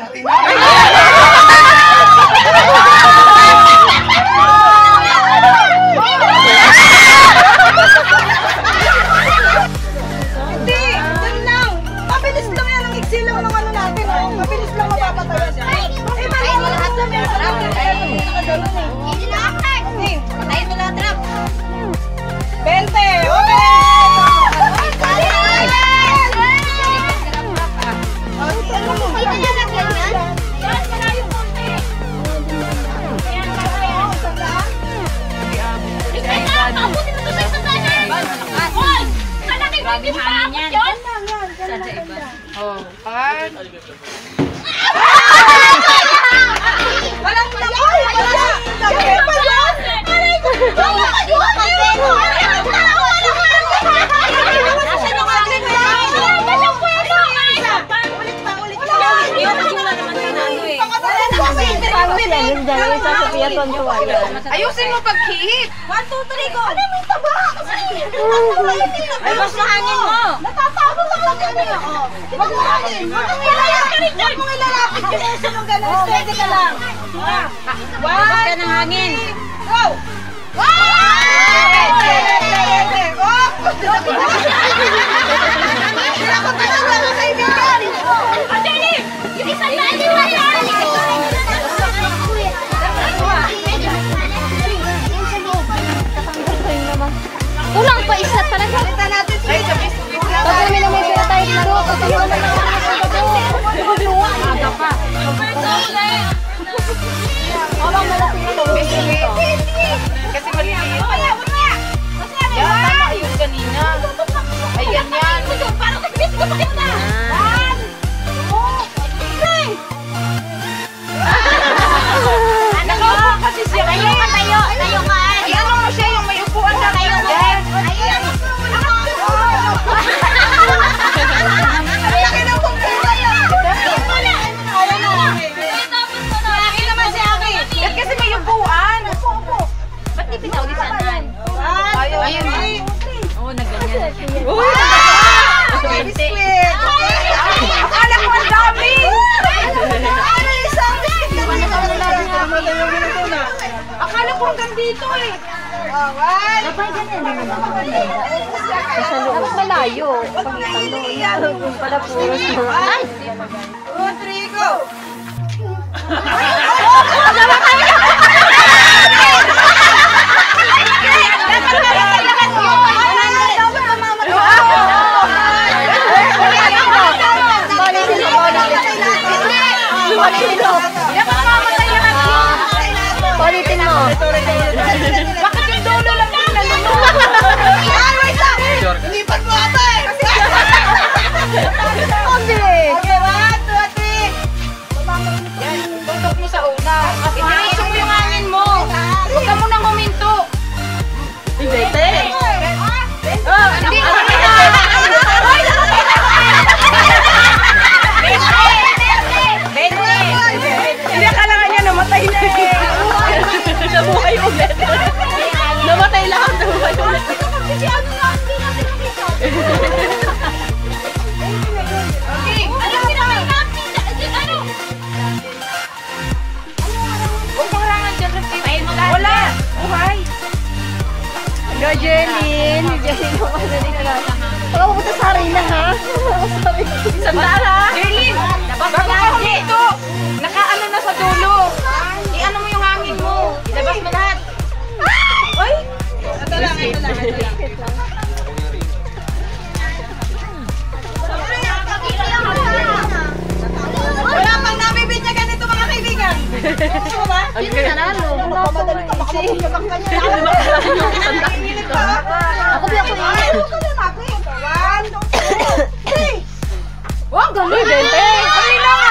natin. Mo pag-hit. One, two, three, go! Ano may taba? Ay, mas mahangin mo! Natatalo lang lang kami. Oh. Wag mo hangin. Wag mong ilalapit. Wag mong ilalapit yung uso ng ganun. Steady ka lang. One, ka ng hangin. Go! Pa isa talaga. Ay, sa biscuit lang. Pag kami na may pera tayo dito, wala na Aga pa. Parang malaki na to. Biscuit. Kasi maliliit. Yan, tama yun kanina. Ayan yan. Nakaupo kasi siya. Tayo ka, tayo. Tayo ka. Akala ko hanggang dito eh. Sa loob malayo. Yung pala puros na. Ay! Two, three, go! Ulitin Bakit yung dulo lang yung nalunod? Lipat mo ata eh! Ang Go, Jelin. Jelin mo ka na rin ka. Huwag ako punta sa arena, ha? Daan ha. Jerlyn, bago ka huminto. Nakaano na sa dulo. I-ano mo yung hangin mo. Ilabas mo lahat. Ay! Ito lang, ito lang, ito lang. Sino nanalo? Wala pa Madali ka, baka mahulog ang kanya. Ako di ako Ay, huwag ka na natin. One, two, three. Oh, galing, Bente. Kanina nga.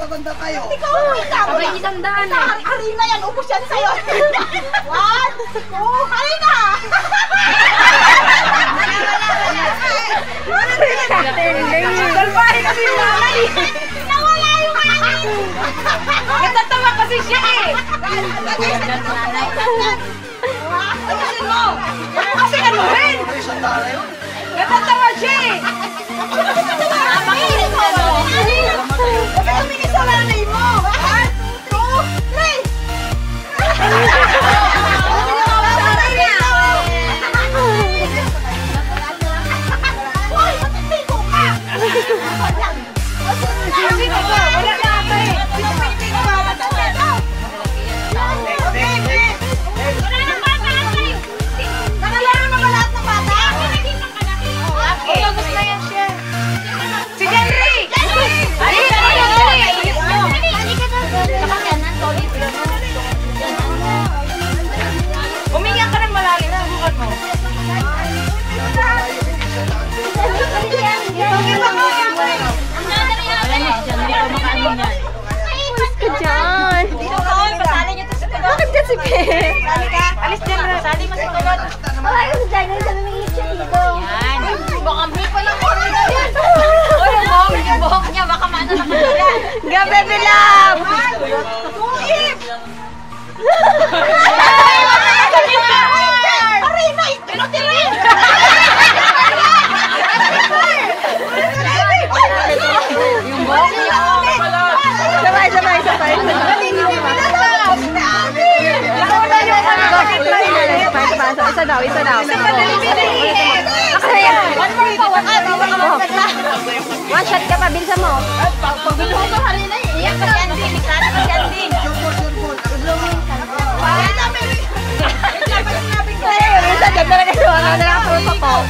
Matatanda tayo. Ikaw, ikaw. Sabay isang daan eh. Harina yan, ubus yan sa'yo. One, two, harina. Salbahe kasi yung nanay. Nawala yung hangin! Natatawa kasi siya eh. Mo! Huwag mo kasi anuhin. Natatawa siya eh. Ka Bakit kasi, Pe? Alis dyan na. Sali mo sa tulad. Ay, kasi dyan, yung sabi may itchy dito. Yan. Baka may palang corona yan. Oy, yung buhok, yung buhok niya. Baka maano na kanila. Gabi, Bilam! Arena, dyan talaga yung ano, nakapulot ako.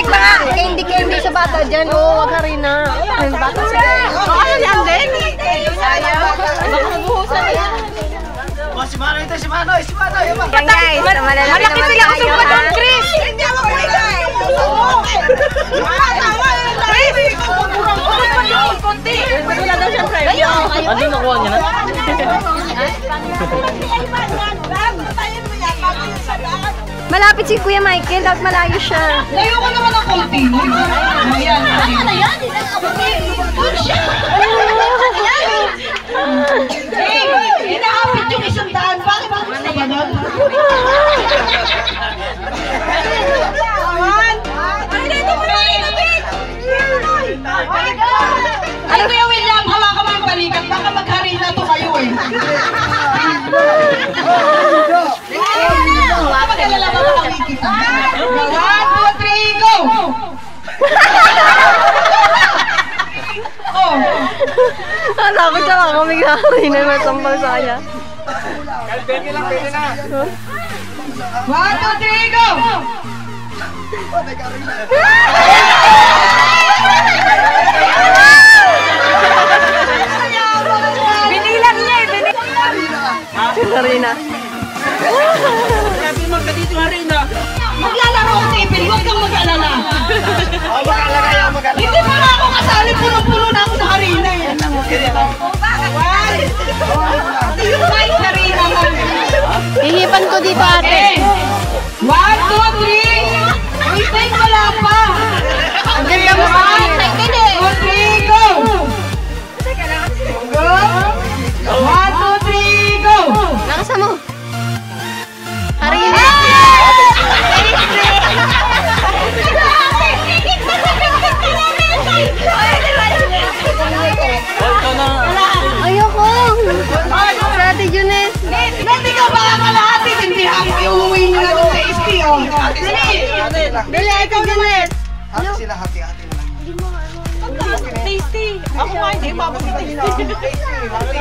Kasi big mga candy candy sa bata dyan. Oo, wag ka rin na. Ay, bata sila. Oo, ano yan din? Baka mabuhusan na yan. Oh, si Mano ito, si Mano, si Mano, yun ba? Yan guys, Malaki naman sila pa ha. doon, Chris. Hindi ako kumigay! Tama, Chris! Umot pa doon, konti. Wala daw siyang premyo. Ano nakuha niya na? Malapit si Kuya Michael, dapat malayo siya. Layo ko naman ang konti. Ayan. Ano na yan? Hindi na ako Bullshit! Inaapit yung isang daan. Bakit ba gusto ba nun? Lang kami gagawin na matampal sa kanya. One, two, three, go! Binilang niya eh. Binilang. Karina. Sabi mo ka dito, Harina. Maglalaro ko tipil, huwag kang mag-alala. Oh, magkala kayo, magkala. Hindi pa ako kasali, puno-puno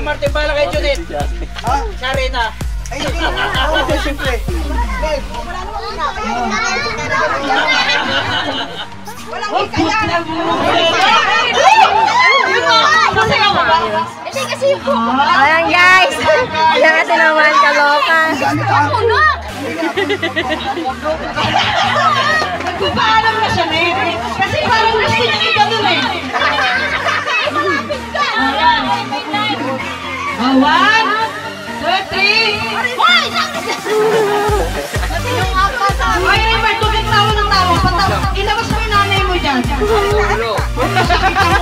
Martin Bala kay Judith? Ha? Sarina. Ay, hindi. Siyempre. Babe, wala namang ina. Walang ika yan. Hindi kasi po. Ayan guys. Ayan natin naman kaloka. Nagpapaalam na siya, Nate. Kasi parang gusto niya kita dun eh. One, two, three. Hoy! Pati yung apat. Hoy, Robert, tubig tawa ng tawa. Ilabas mo yung nanay mo dyan. Ulo. Ulo.